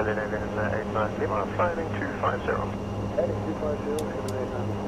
Kelly November uh, 893, one climbing 250. Heading 250,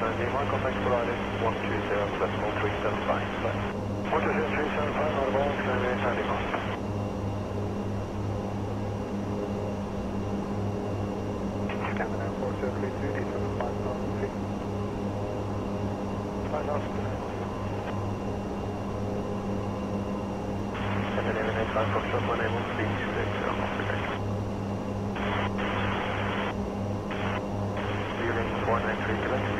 Sunday, Michael Bank Friday, 120, decimal 375. What is it, 375 out of all, Sunday, Sunday, And then every next time, Foxtrot, my name will be 280 off the deck. 493 Quebec.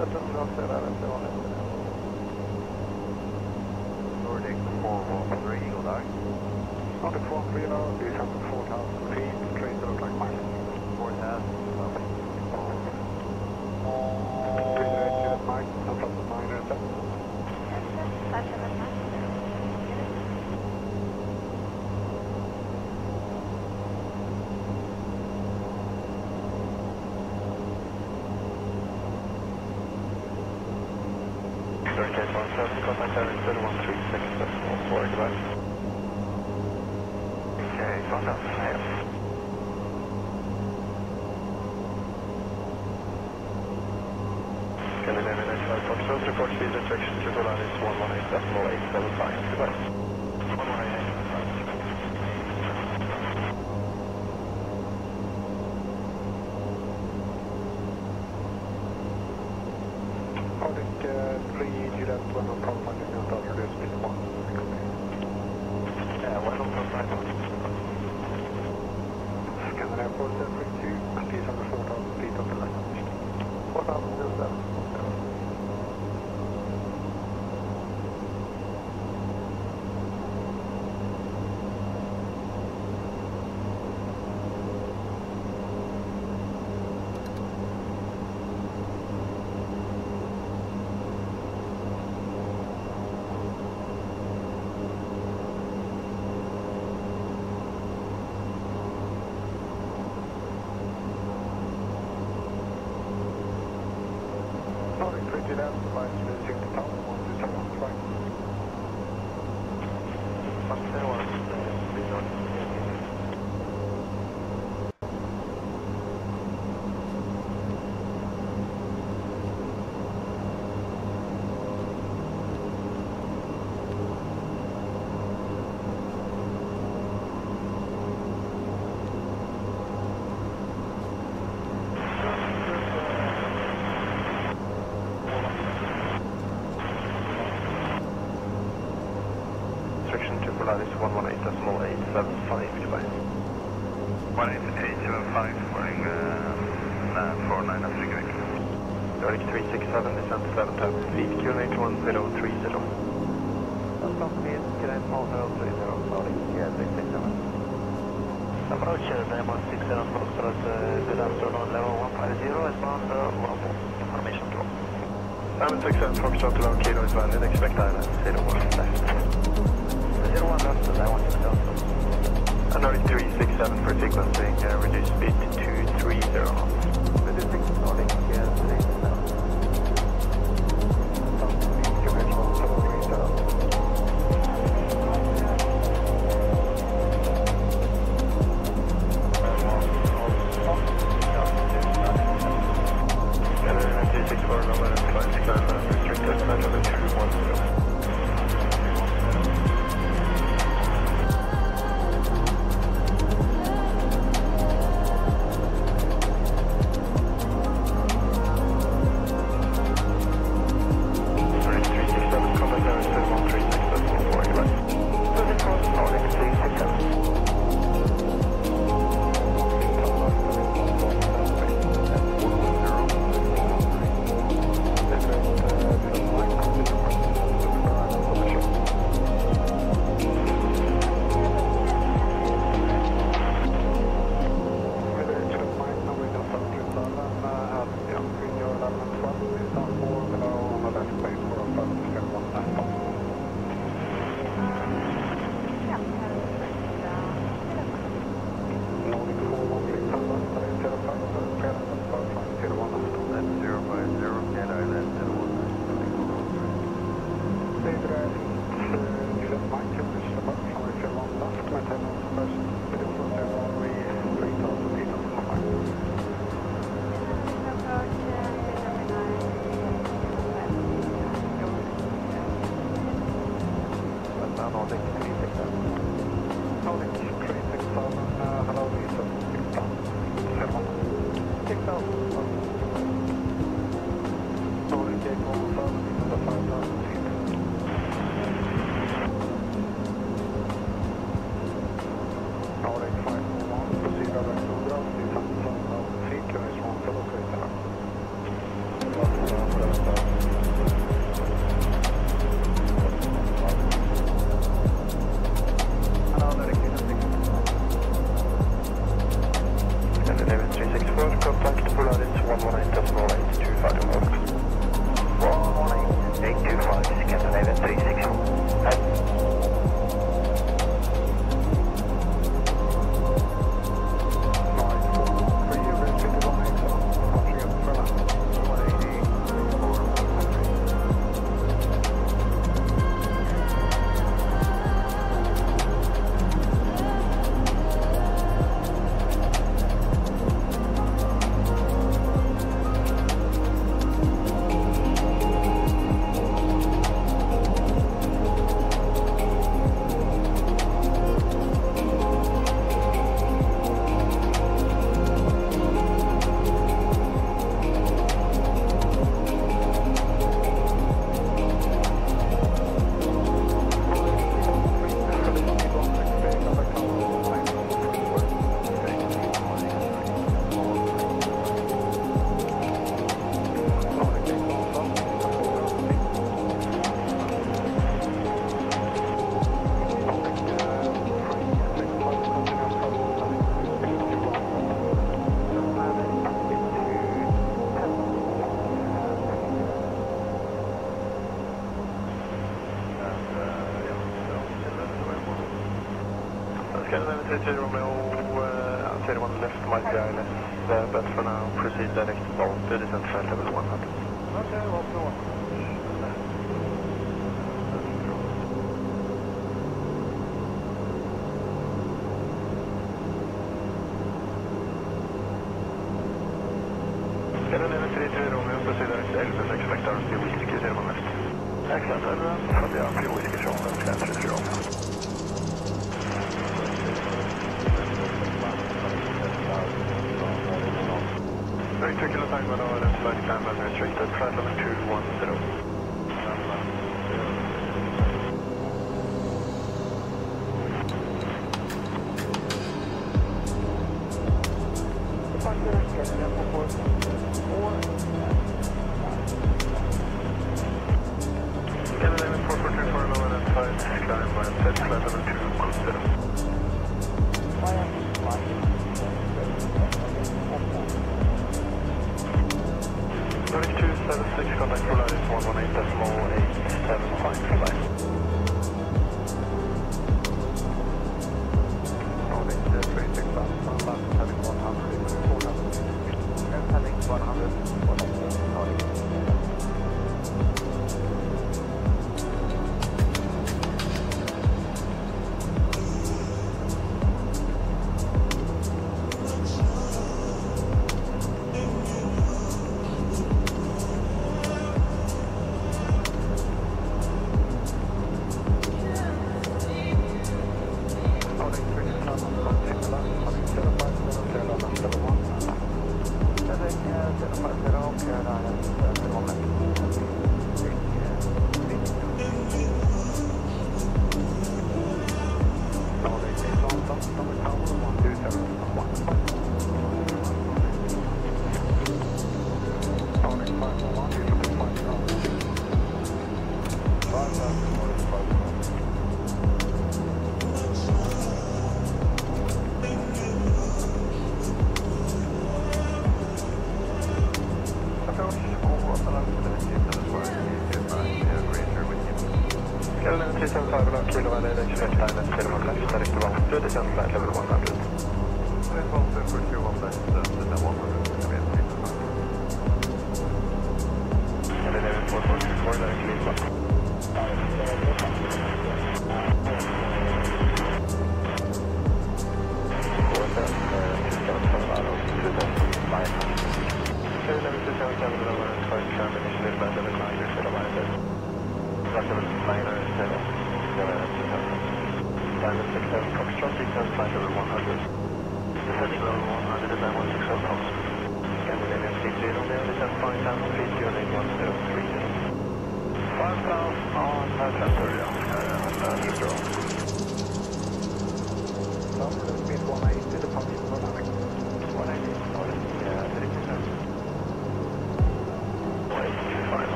Acceptance officer, RMC 111. Nordic 413, Eagle Dog. Nordic 413, Eagle Dog. 713, second decimal, four, goodbye. Okay, phone up, I Scandinavia 95.12, report speed rejection to the line is 118.875, goodbye. 118. approach, uh, six 67 Foxtrot, uh, good afternoon, level 150, inbound uh, Wampu, information drop. Diamond 67 Foxtrot, long kilo inbound, and expect island, 01 left. 01 left, Diamond 67 Another 367 for sequencing, uh, reduce speed to 30.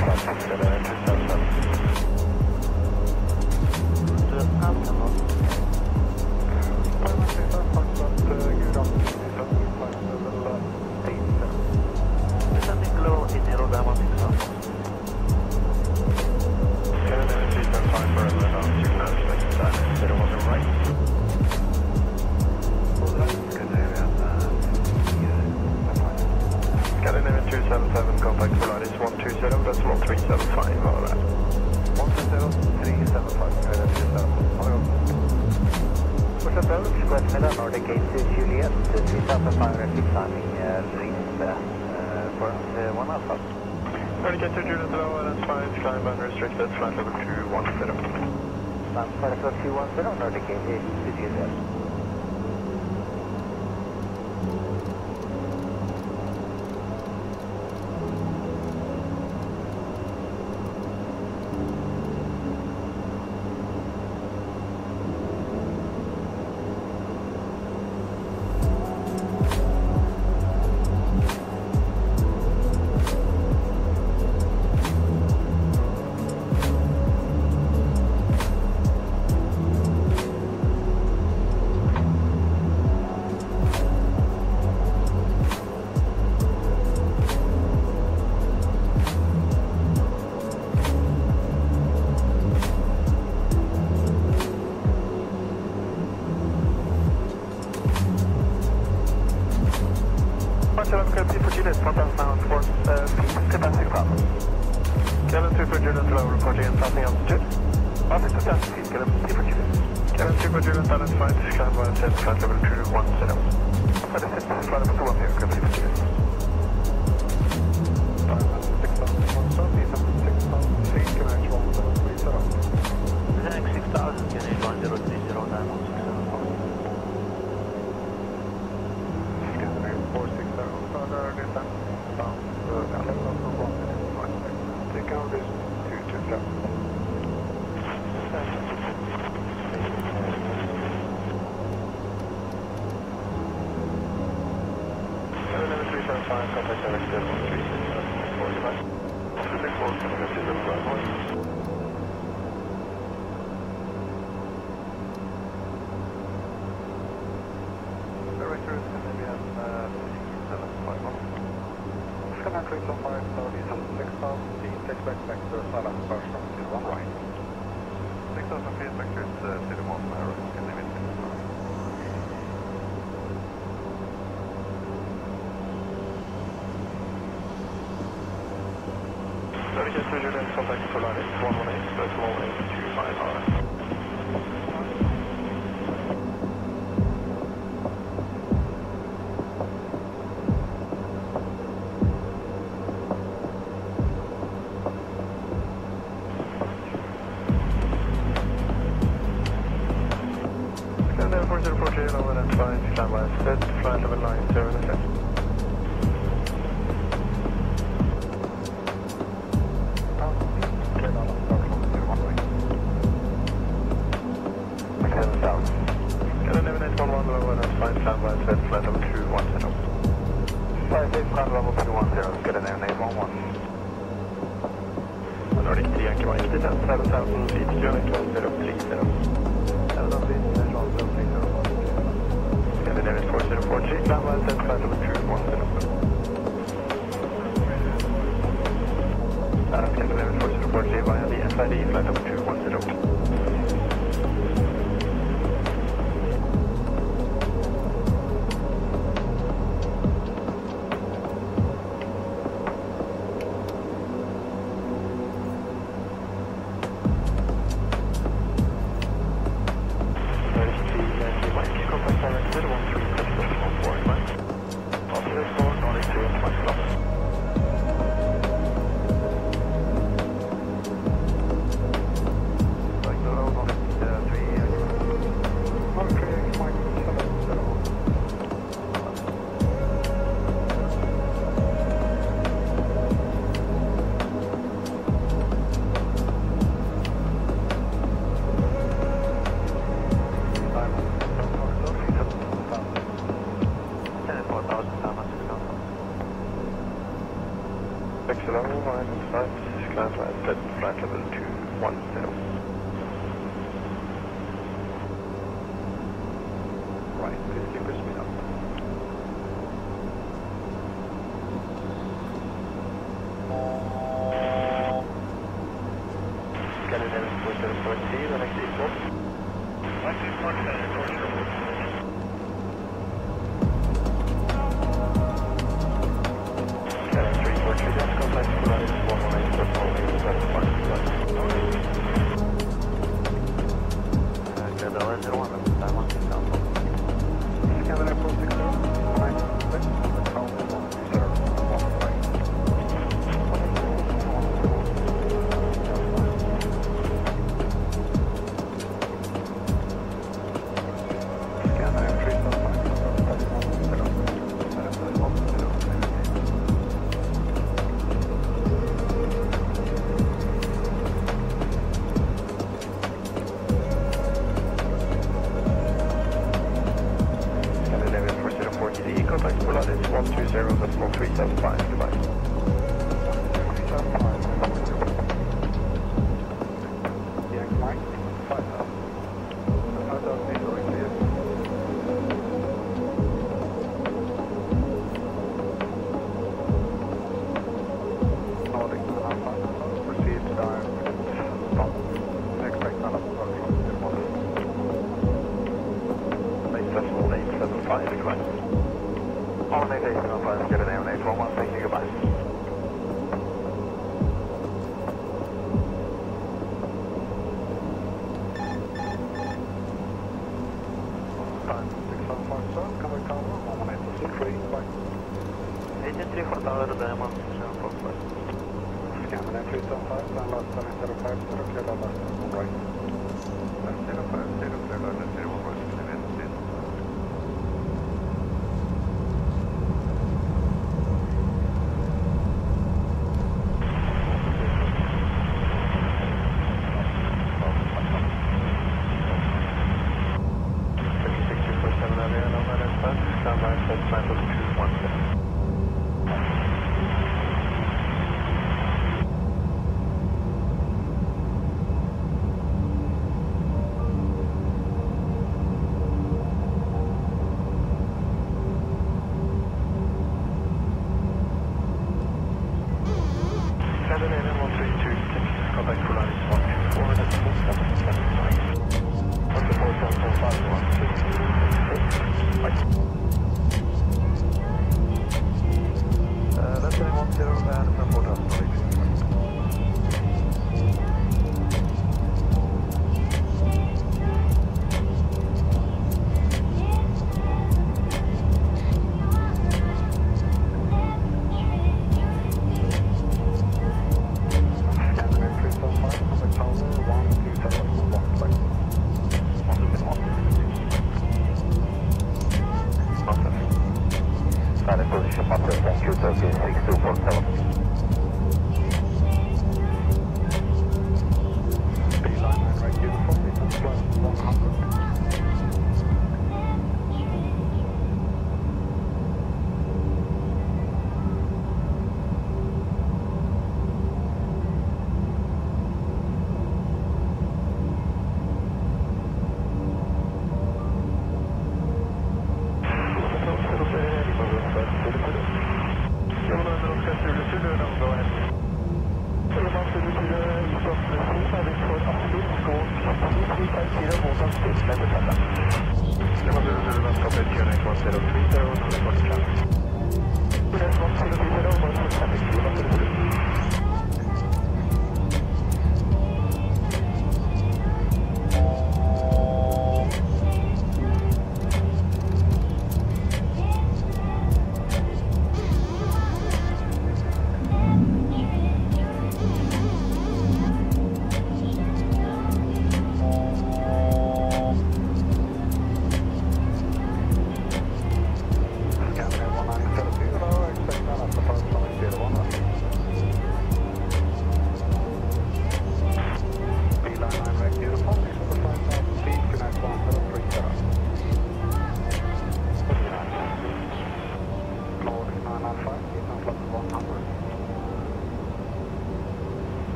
เดินข้ามถนน 11 zero two. 11 zero two, balance flight, climb 175, level 2, 1 zero. But it's flight number 2 1 zero, Southwest level 210. Southwest level 210, get an airname 11. Nordic 3 Ankemar 7000 feet, unit 1030. 7000 feet, Charles 030. Scandinavian 4040, climb on Southwest level 210. Scandinavian 4040 via the SID, flight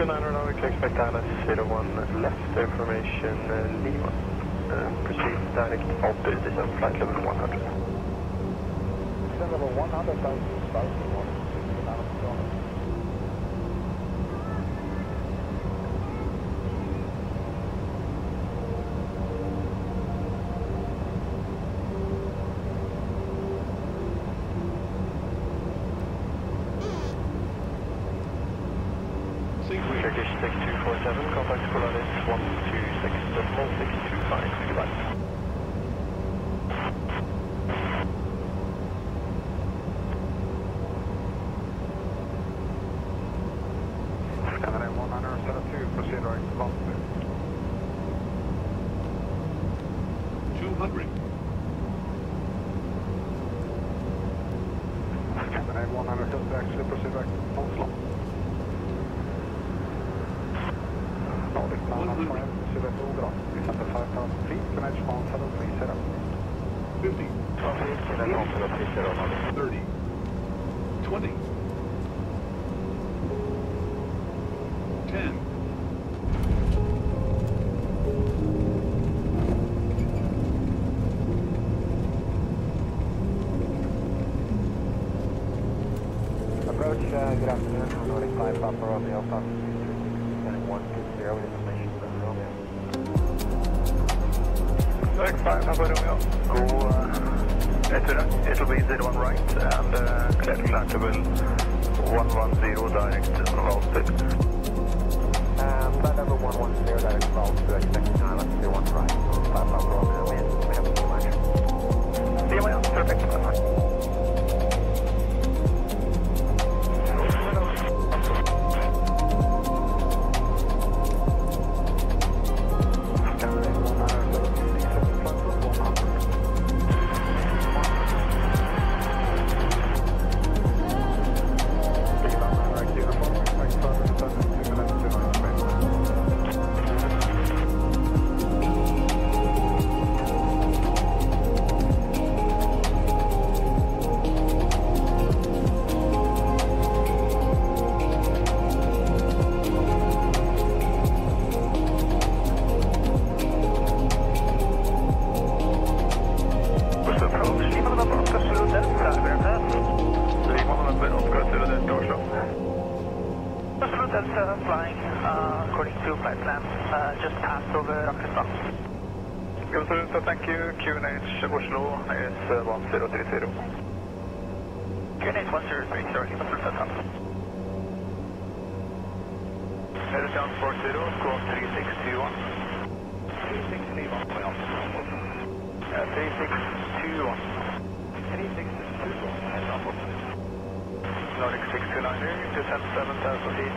29 now, we can expect Alice 01 left information uh, Lima. Uh, proceed direct Alpe, descend flight level 100. Descend level 100, south, south, 1. Turkish 6247, contact Polaris 126.625, goodbye. Scanner 172, proceed right, one, 200. Scanner 172, actually proceed right, Oslo. Nordic 905, proceed right, Ogra. Descend to 5000 feet, Connection 1730. 50. 30. 20. Clarkeville 110 direct route 6. Oscar Zulu flying uh, according to flight plan, uh, just passed over Rakestan. Good Zulu, thank you. QNH Oslo is uh, 1030. QNH 1030, sorry, Oslo Delta. Headed down 40, squawk 3621. 3621, well. Uh, 3621. 3621, heads up. Nordic 629er, descend 7000 feet,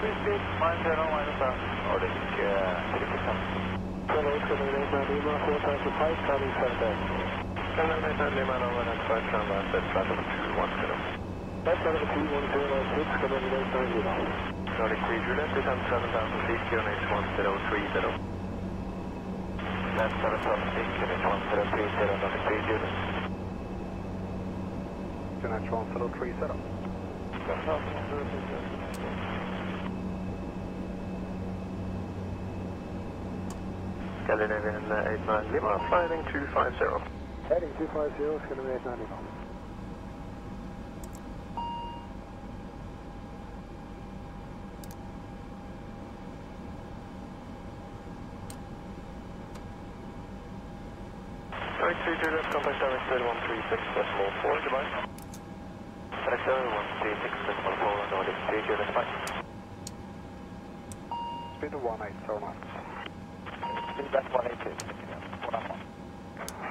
Unit 1030, Nordic 3 units 1030. Unit 1030, Nordic 3 units. 3 Juliet, contact director 136.4, goodbye. Director 136.4, Nordic 3 Juliet, bye. Speed of 180 knots. That's 182.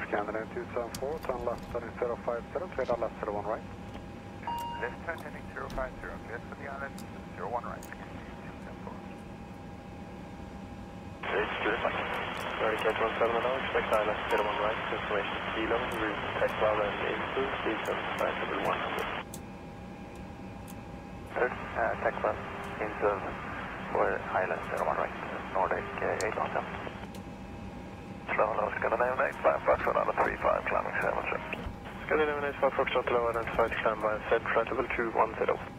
Scanner 274, turn left heading 050, clear down left 01 right. Left turn heading 050, clear for the island 01 right. verify. Nordic 817 expect island 01 right, information kilo, route tech island into, please identify level 100. Third, uh, Texas, into for Island 01 right, Nordic uh, 817. Slow low, Scandinavian 85, Foxtrot on 35, climbing 7 Scandinavian 85 Foxtrot, low identified, climb by Z, flight level 210.